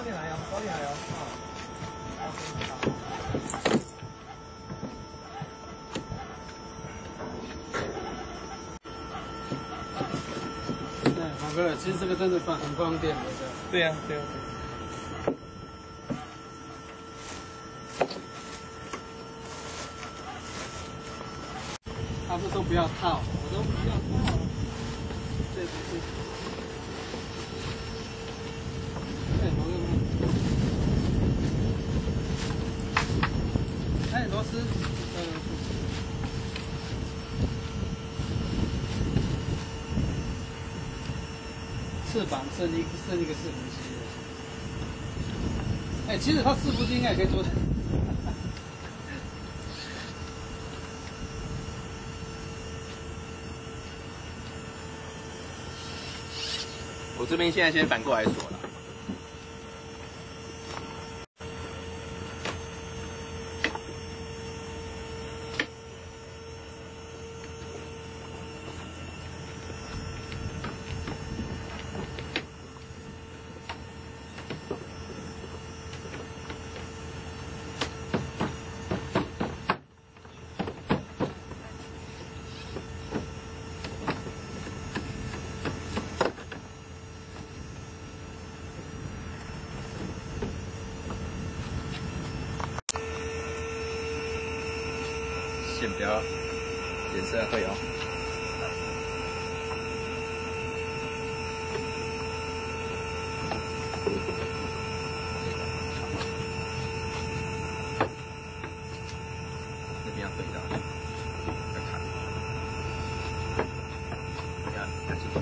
早点来哟，早点来哟。对，马哥，其实这个真的方很方便的，对呀，对呀。他不说不要套，我都不要套。这不是。哎，马哥，翅膀剩一剩一个四伏机哎，其实它四伏机应该也可以做的。我这边现在先反过来锁。了。线标颜色会有。这边要对到，要看，清楚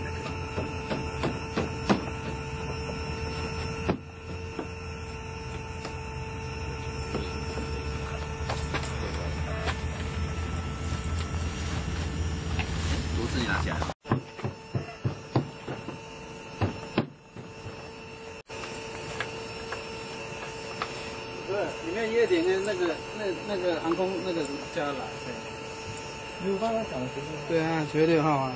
炉子你拿起来了。对，里面夜点跟那个那那个航空那个加来，对。你有刚刚讲的绝对，对啊，绝对号啊。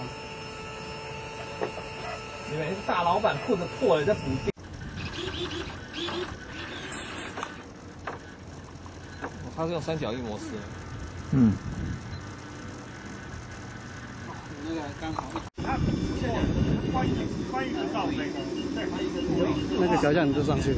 以为大老板裤子破了再补丁。它是用三角翼模式。嗯。那个刚好。那个，再欢迎那个小将你就上去。